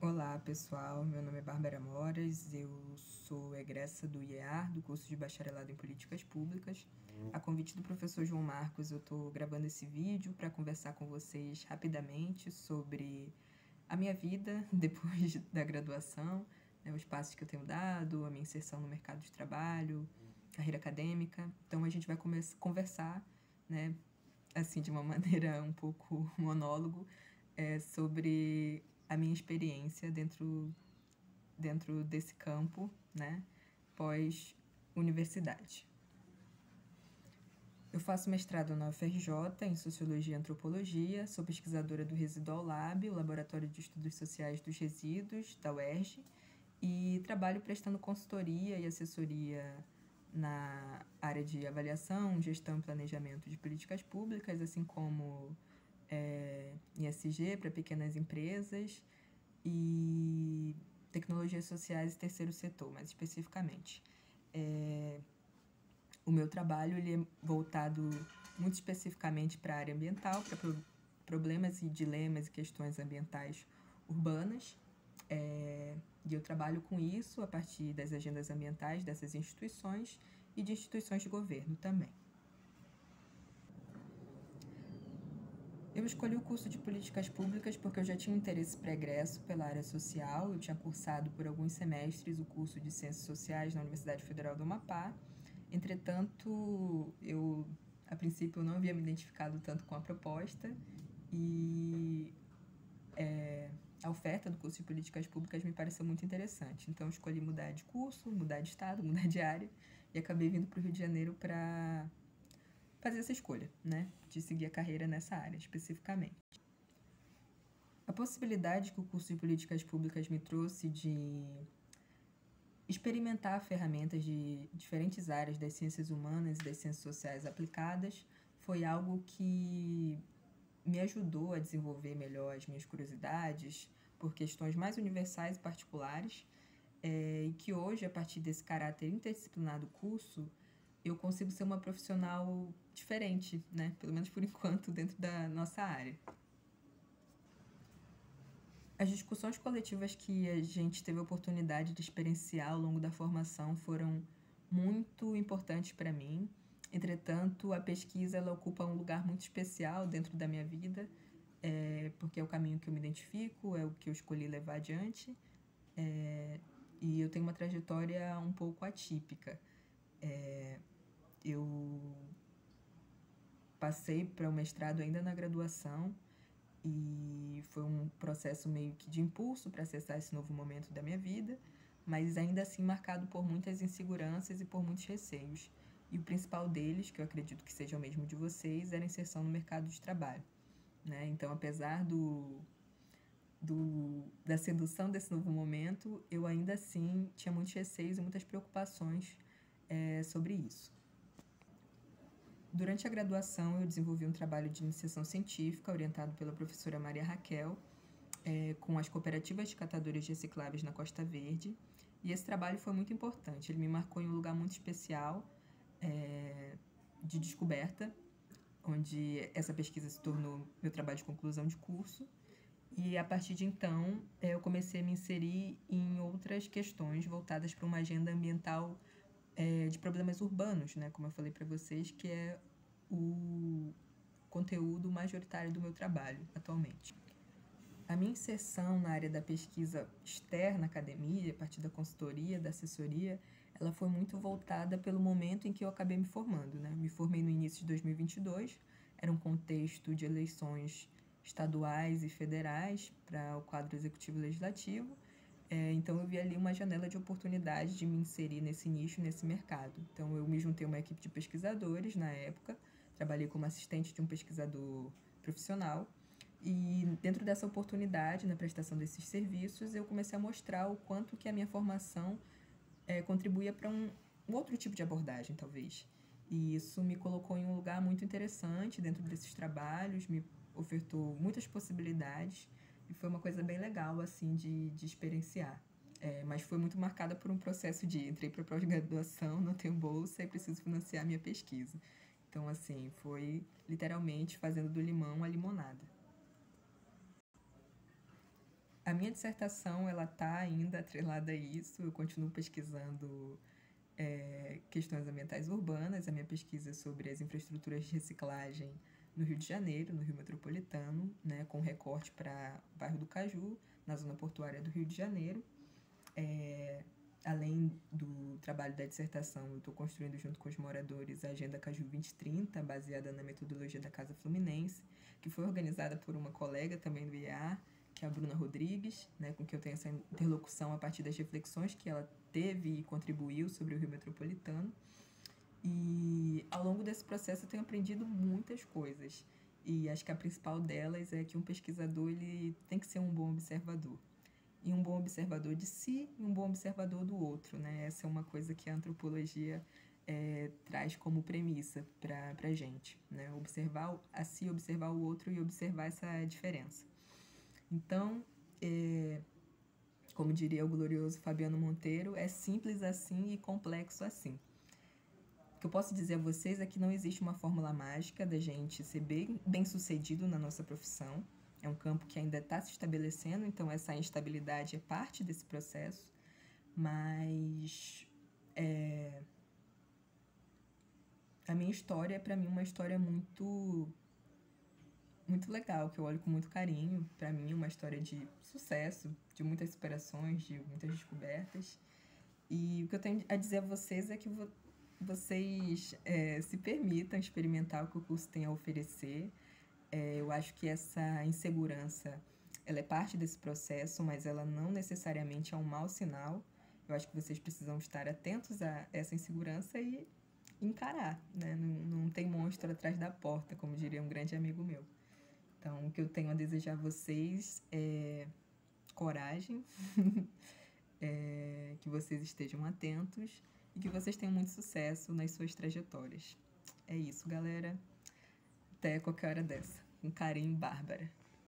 Olá pessoal, meu nome é Bárbara Moras, eu sou egressa do IEAR, do curso de Bacharelado em Políticas Públicas. A convite do professor João Marcos, eu estou gravando esse vídeo para conversar com vocês rapidamente sobre a minha vida depois da graduação, né, os passos que eu tenho dado, a minha inserção no mercado de trabalho, carreira acadêmica. Então a gente vai conversar, né, assim de uma maneira um pouco monólogo, é, sobre a minha experiência dentro, dentro desse campo, né, pós-universidade. Eu faço mestrado na UFRJ em Sociologia e Antropologia, sou pesquisadora do Residual Lab, o Laboratório de Estudos Sociais dos Resíduos, da UERJ, e trabalho prestando consultoria e assessoria na área de avaliação, gestão e planejamento de políticas públicas, assim como é, para pequenas empresas e tecnologias sociais e terceiro setor, mais especificamente. É, o meu trabalho ele é voltado muito especificamente para a área ambiental, para pro, problemas e dilemas e questões ambientais urbanas. É, e eu trabalho com isso a partir das agendas ambientais dessas instituições e de instituições de governo também. Eu escolhi o curso de Políticas Públicas porque eu já tinha interesse pregresso pela área social, eu tinha cursado por alguns semestres o curso de Ciências Sociais na Universidade Federal do Amapá. Entretanto, eu, a princípio, eu não havia me identificado tanto com a proposta e é, a oferta do curso de Políticas Públicas me pareceu muito interessante. Então, escolhi mudar de curso, mudar de estado, mudar de área e acabei vindo para o Rio de Janeiro para fazer essa escolha, né, de seguir a carreira nessa área especificamente. A possibilidade que o curso de políticas públicas me trouxe de experimentar ferramentas de diferentes áreas das ciências humanas e das ciências sociais aplicadas foi algo que me ajudou a desenvolver melhor as minhas curiosidades por questões mais universais e particulares, é, e que hoje, a partir desse caráter interdisciplinar do curso, eu consigo ser uma profissional diferente, né? Pelo menos por enquanto, dentro da nossa área. As discussões coletivas que a gente teve a oportunidade de experienciar ao longo da formação foram muito importantes para mim. Entretanto, a pesquisa ela ocupa um lugar muito especial dentro da minha vida, é, porque é o caminho que eu me identifico, é o que eu escolhi levar adiante, é, e eu tenho uma trajetória um pouco atípica. É, eu passei para o mestrado ainda na graduação e foi um processo meio que de impulso para acessar esse novo momento da minha vida, mas ainda assim marcado por muitas inseguranças e por muitos receios. E o principal deles, que eu acredito que seja o mesmo de vocês, era a inserção no mercado de trabalho. Né? Então, apesar do, do, da sedução desse novo momento, eu ainda assim tinha muitos receios e muitas preocupações é, sobre isso. Durante a graduação, eu desenvolvi um trabalho de iniciação científica orientado pela professora Maria Raquel, é, com as cooperativas de catadores recicláveis na Costa Verde. E esse trabalho foi muito importante. Ele me marcou em um lugar muito especial é, de descoberta, onde essa pesquisa se tornou meu trabalho de conclusão de curso. E a partir de então, é, eu comecei a me inserir em outras questões voltadas para uma agenda ambiental é, de problemas urbanos, né? Como eu falei para vocês, que é o conteúdo majoritário do meu trabalho atualmente. A minha inserção na área da pesquisa externa academia, a partir da consultoria, da assessoria, ela foi muito voltada pelo momento em que eu acabei me formando. Né? Me formei no início de 2022, era um contexto de eleições estaduais e federais para o quadro executivo legislativo, é, então eu vi ali uma janela de oportunidade de me inserir nesse nicho, nesse mercado. Então eu me juntei a uma equipe de pesquisadores na época, trabalhei como assistente de um pesquisador profissional e dentro dessa oportunidade, na prestação desses serviços, eu comecei a mostrar o quanto que a minha formação é, contribuía para um, um outro tipo de abordagem, talvez. E isso me colocou em um lugar muito interessante dentro desses trabalhos, me ofertou muitas possibilidades e foi uma coisa bem legal, assim, de, de experienciar. É, mas foi muito marcada por um processo de entrei para pós-graduação, não tenho bolsa e preciso financiar minha pesquisa. Então, assim, foi literalmente fazendo do limão a limonada. a minha dissertação ela está ainda atrelada a isso. Eu continuo pesquisando é, questões ambientais urbanas. A minha pesquisa é sobre as infraestruturas de reciclagem no Rio de Janeiro, no Rio Metropolitano, né, com recorte para o bairro do Caju, na zona portuária do Rio de Janeiro. É, além do trabalho da dissertação, estou construindo junto com os moradores a Agenda Caju 2030, baseada na metodologia da Casa Fluminense, que foi organizada por uma colega também do IEA, que é a Bruna Rodrigues, né, com que eu tenho essa interlocução a partir das reflexões que ela teve e contribuiu sobre o Rio Metropolitano. E ao longo desse processo eu tenho aprendido muitas coisas. E acho que a principal delas é que um pesquisador ele tem que ser um bom observador. E um bom observador de si e um bom observador do outro. Né? Essa é uma coisa que a antropologia é, traz como premissa para a gente. Né? Observar a si, observar o outro e observar essa diferença. Então, é, como diria o glorioso Fabiano Monteiro, é simples assim e complexo assim. O que eu posso dizer a vocês é que não existe uma fórmula mágica da gente ser bem, bem sucedido na nossa profissão. É um campo que ainda está se estabelecendo, então essa instabilidade é parte desse processo. Mas é, a minha história é para mim uma história muito muito legal, que eu olho com muito carinho. Para mim, uma história de sucesso, de muitas superações, de muitas descobertas. E o que eu tenho a dizer a vocês é que vocês é, se permitam experimentar o que o curso tem a oferecer. É, eu acho que essa insegurança ela é parte desse processo, mas ela não necessariamente é um mau sinal. Eu acho que vocês precisam estar atentos a essa insegurança e encarar, né? Não, não tem monstro atrás da porta, como diria um grande amigo meu. Então, o que eu tenho a desejar a vocês é coragem, é, que vocês estejam atentos e que vocês tenham muito sucesso nas suas trajetórias. É isso, galera. Até qualquer hora dessa. Com carinho, Bárbara.